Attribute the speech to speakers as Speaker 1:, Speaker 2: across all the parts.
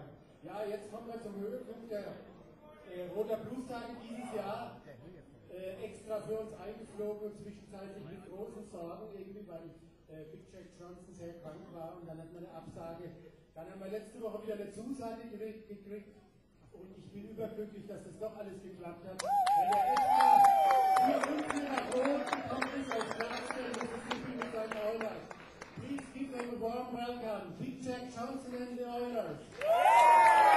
Speaker 1: sagen. Ja, jetzt kommen wir zum Höhepunkt der äh, Roter Blues-Tage dieses Jahr. Äh, extra für uns eingeflogen und zwischenzeitlich mit großen Sorgen, irgendwie, weil äh, Big Jack Johnson sehr krank war und dann hat man eine Absage. Dann haben wir letzte Woche wieder eine Zusage gekriegt und ich bin überglücklich, dass das doch alles geklappt hat. Weil der nach Rot gekommen ist aus Glasgow, das ist nicht mit seinen Oilers. Please give them a warm welcome. Big Jack Johnson and the Oilers.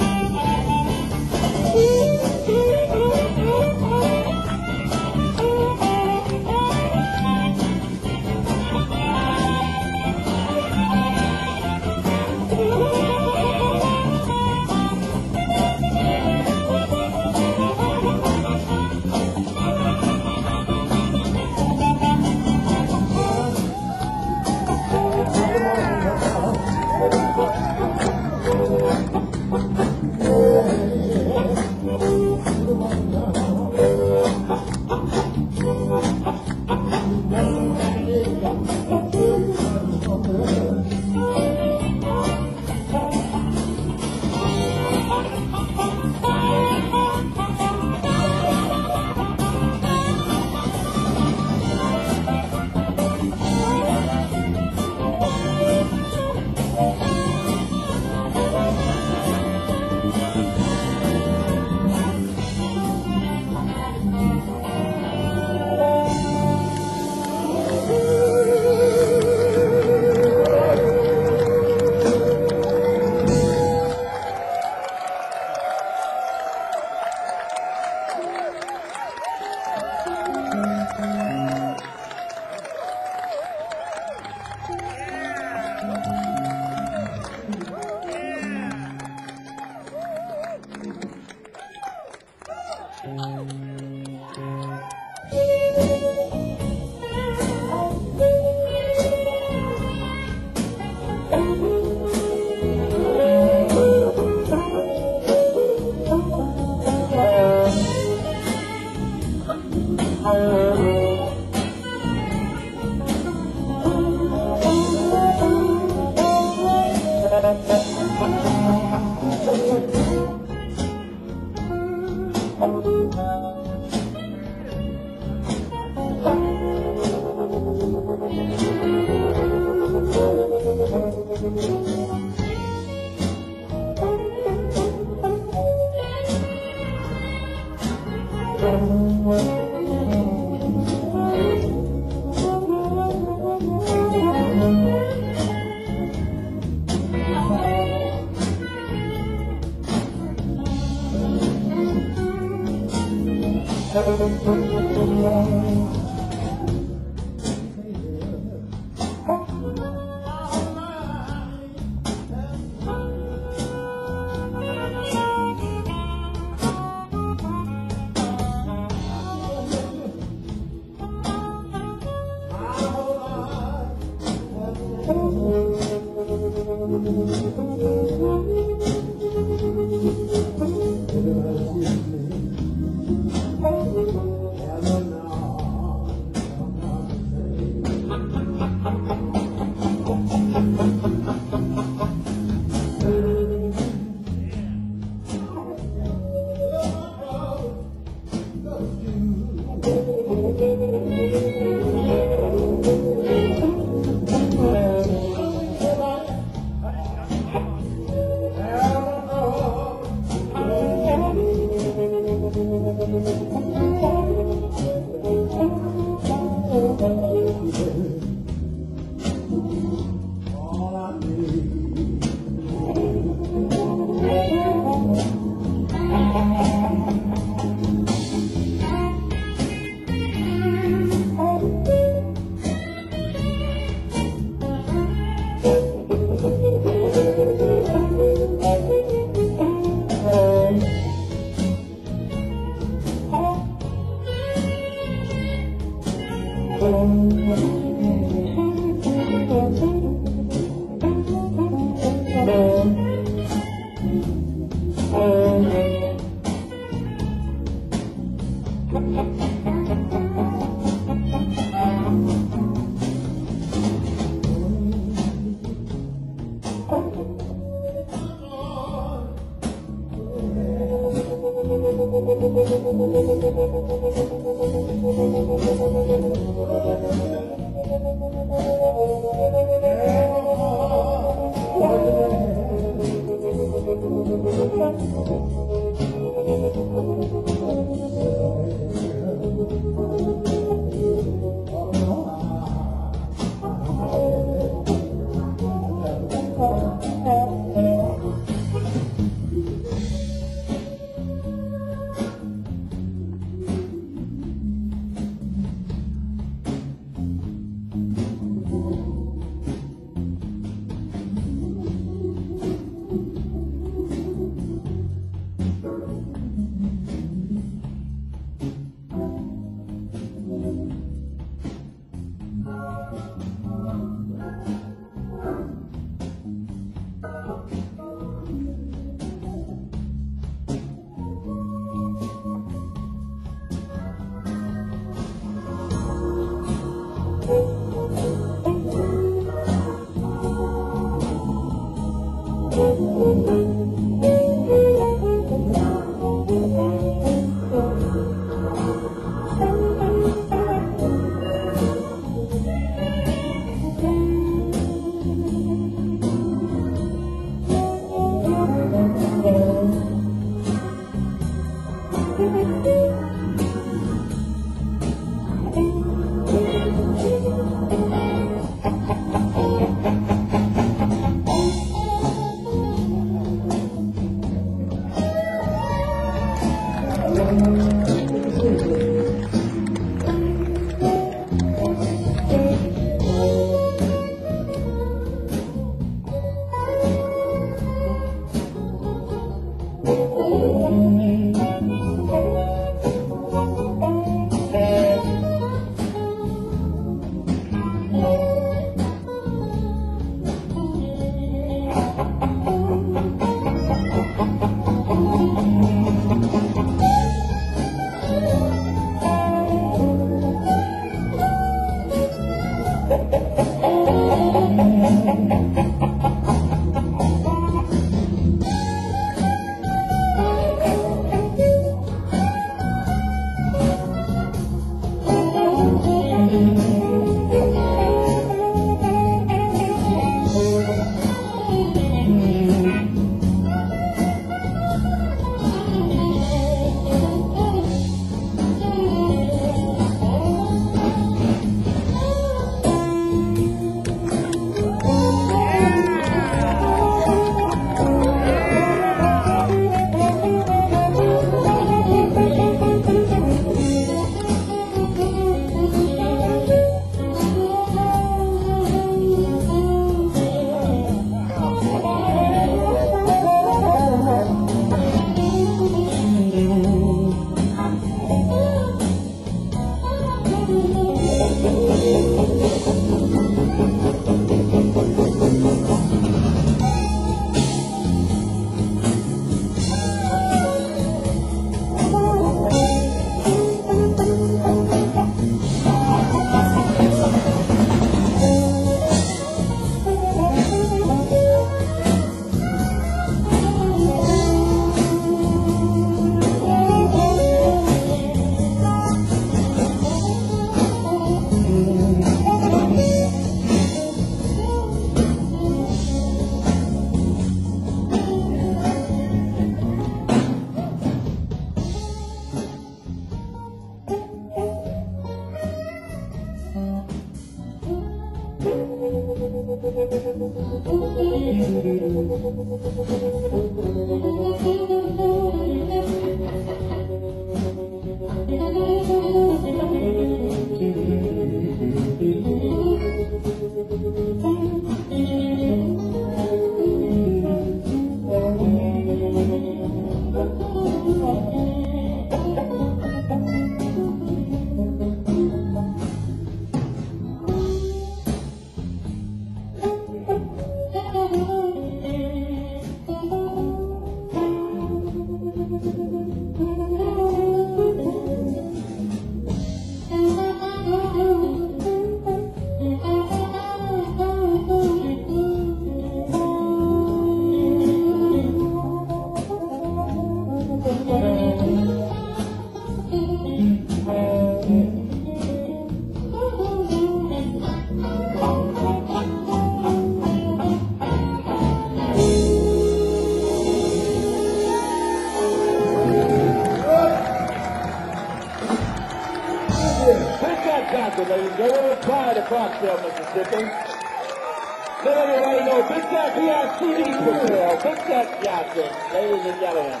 Speaker 2: For sale. Big Jack Johnson, ladies and gentlemen.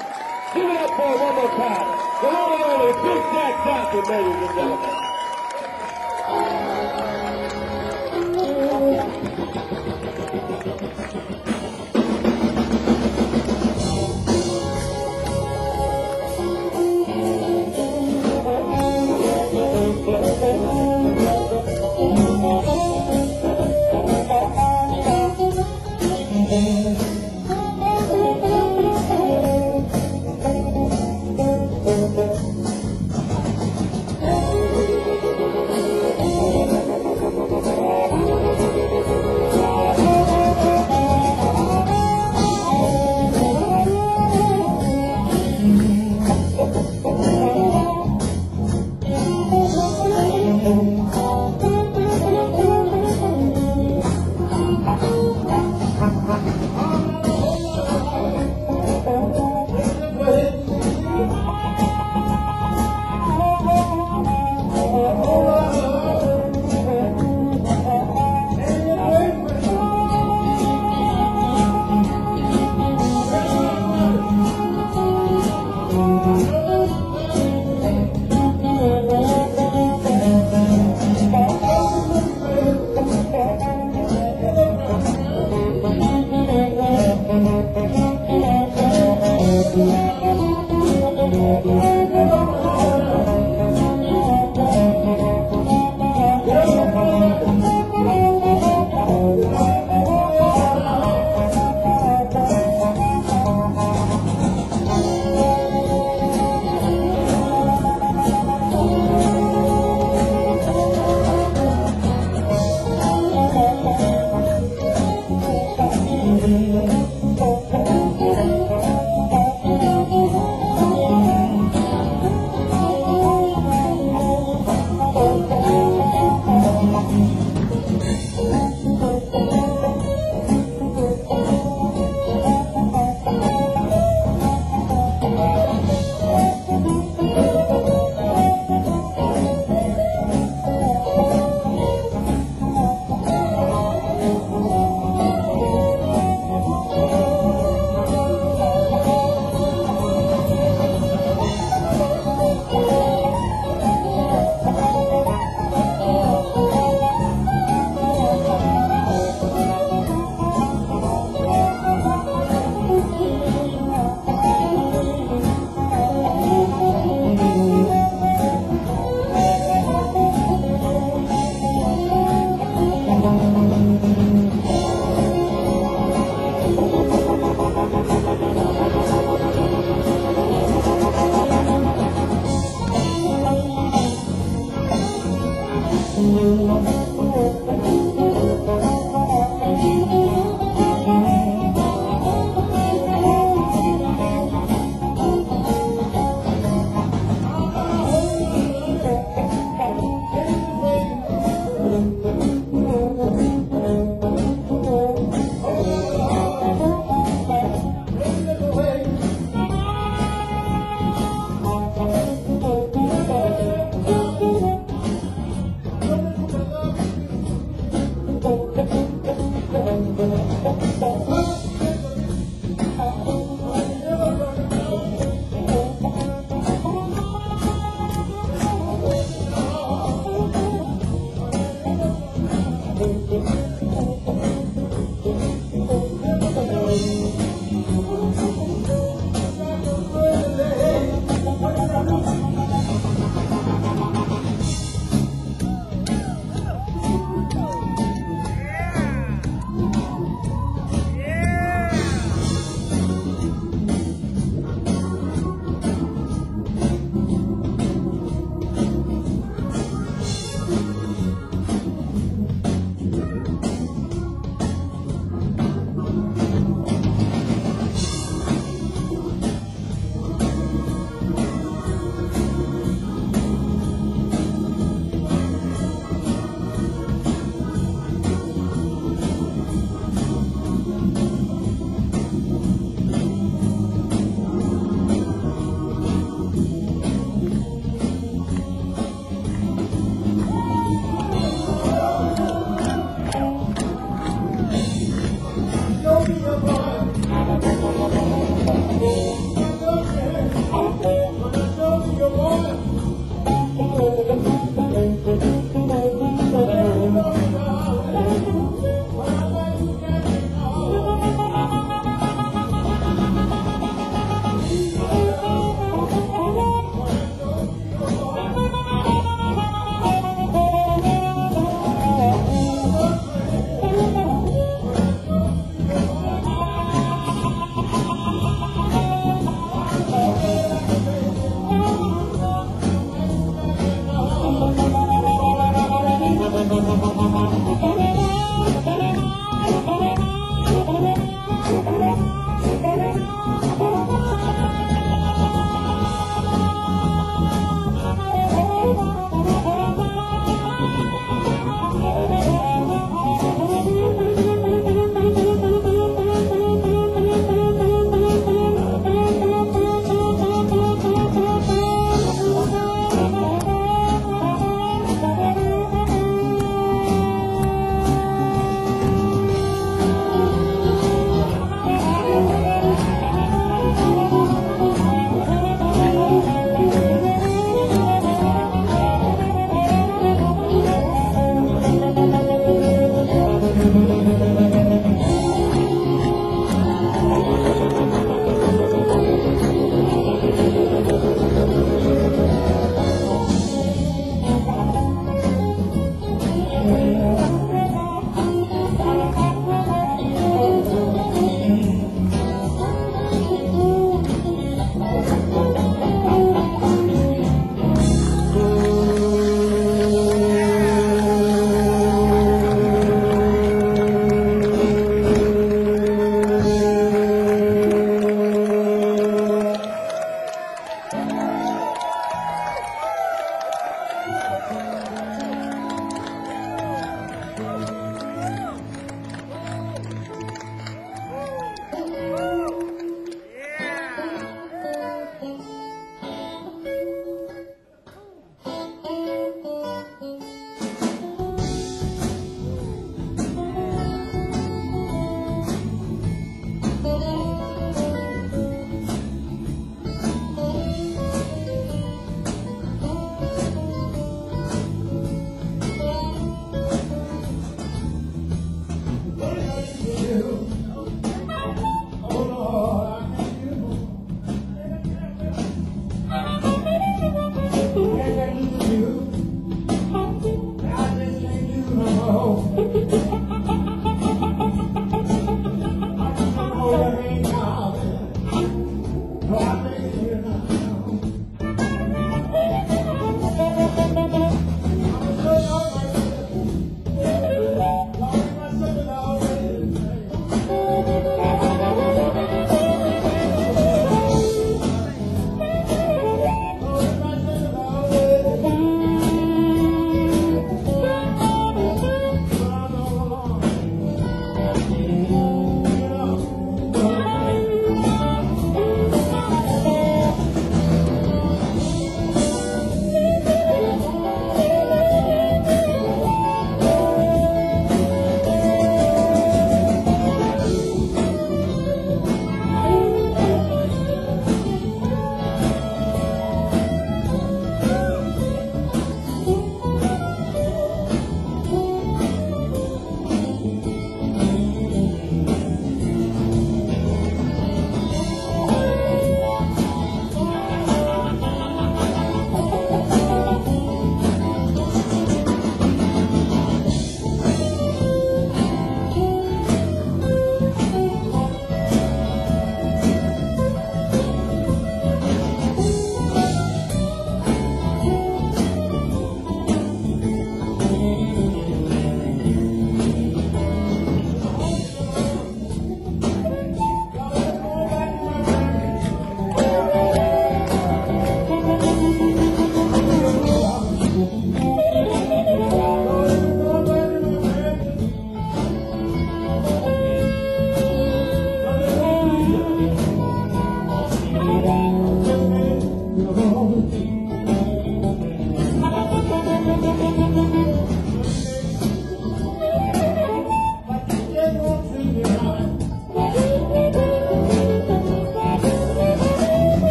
Speaker 2: Give it up for one more time. The one and only Big Jack Johnson, ladies and gentlemen.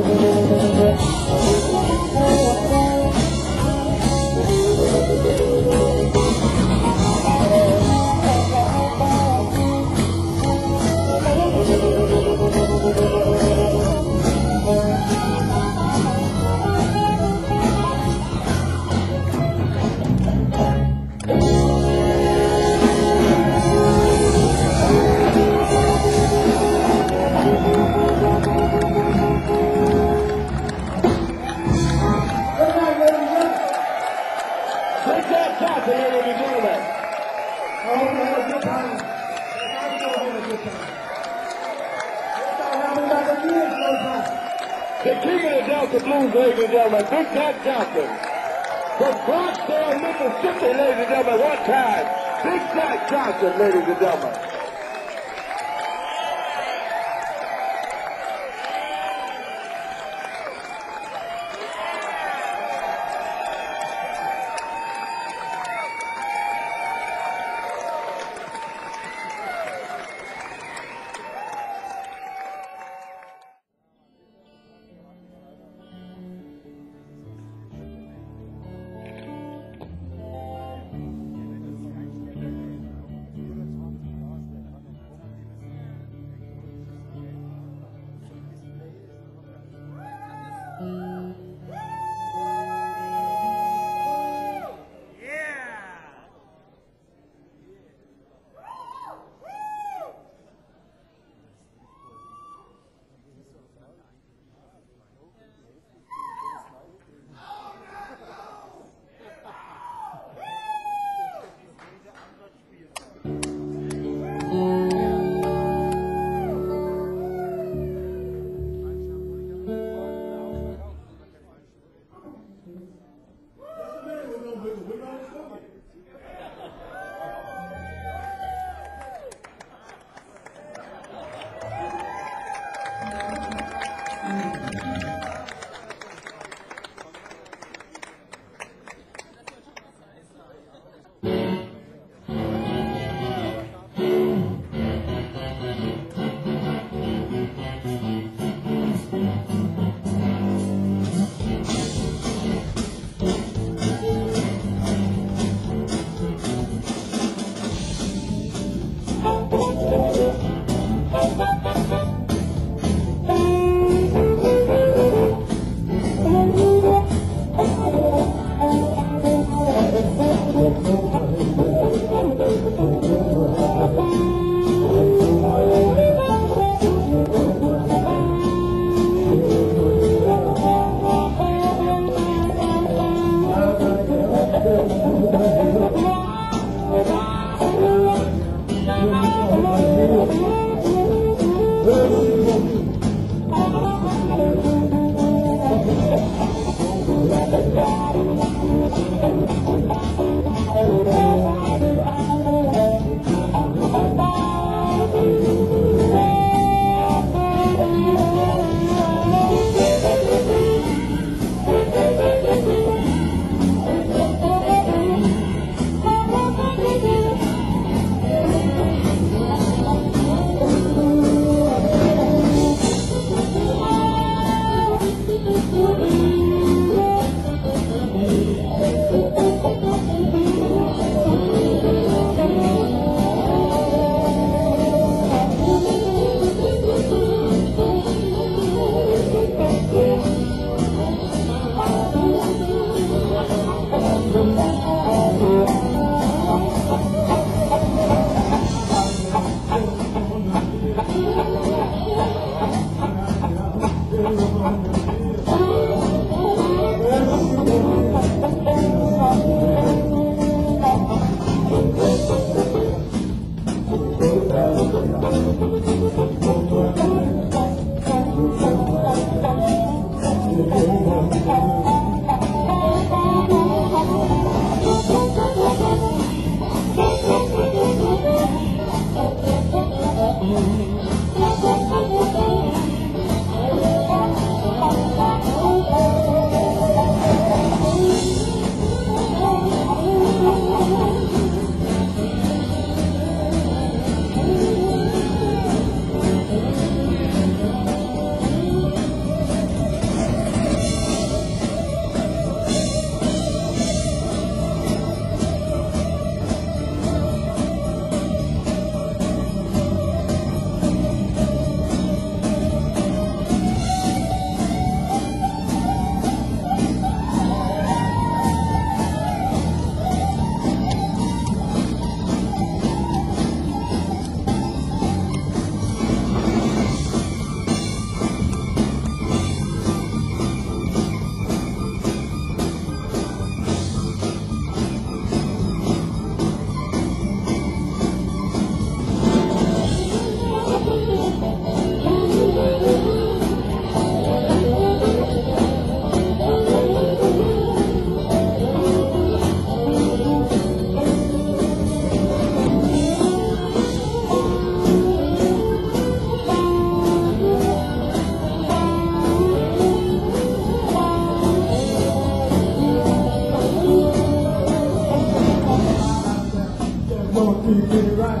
Speaker 1: Big
Speaker 3: 嗯。you to
Speaker 1: right.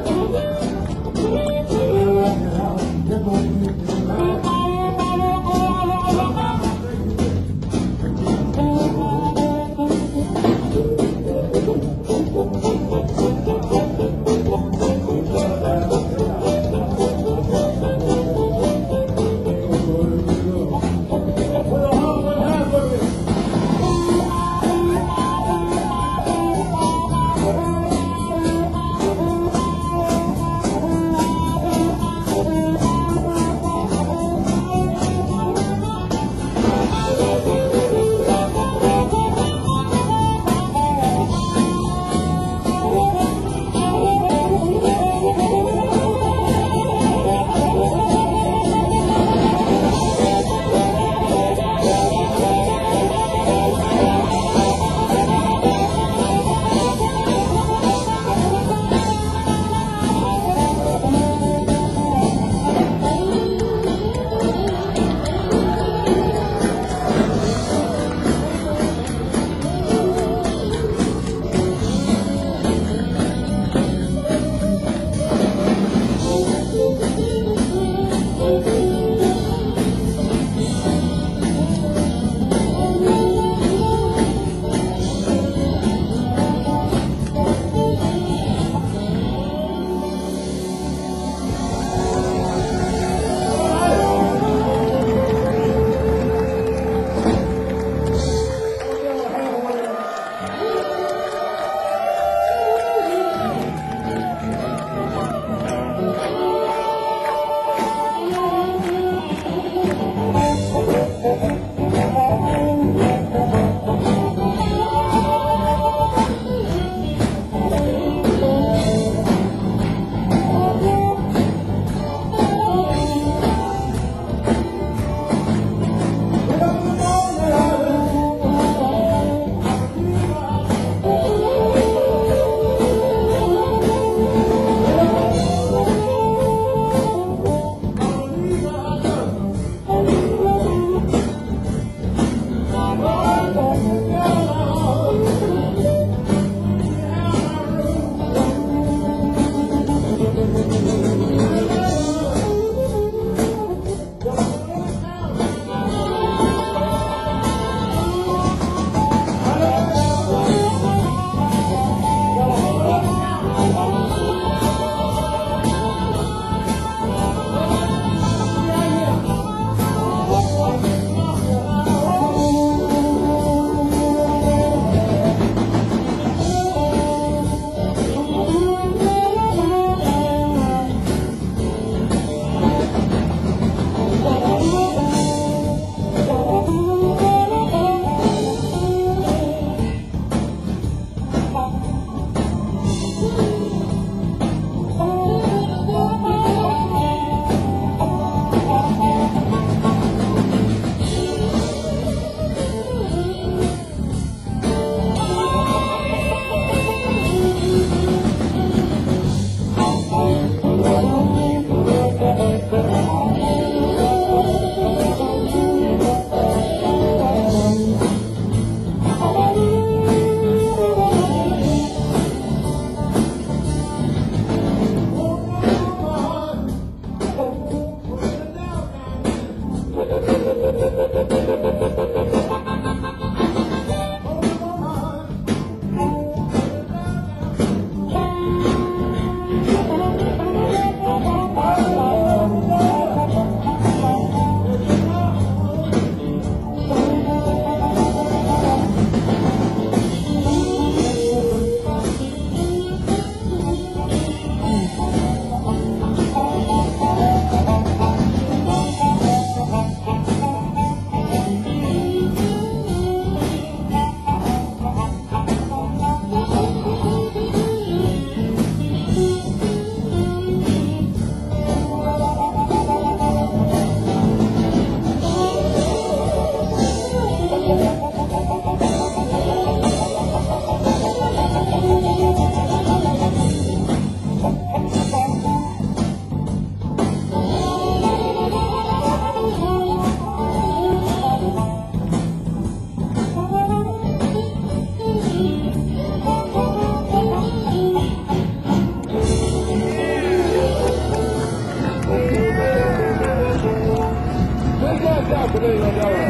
Speaker 1: 这个要不要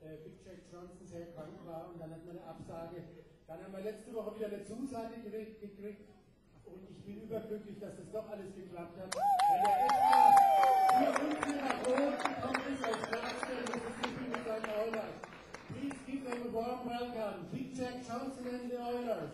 Speaker 1: äh, Big Jack Johnson sehr krank war und dann hat man eine Absage. Dann haben wir letzte Woche wieder eine Zusage gekriegt, und ich bin überglücklich, dass das doch alles geklappt hat. Wenn er extra hier unten nach oben gekommen ist als Nachstelle Mississippi mit seinen Oilers. Please give them a warm welcome. Big Jack Johnson and the Oilers.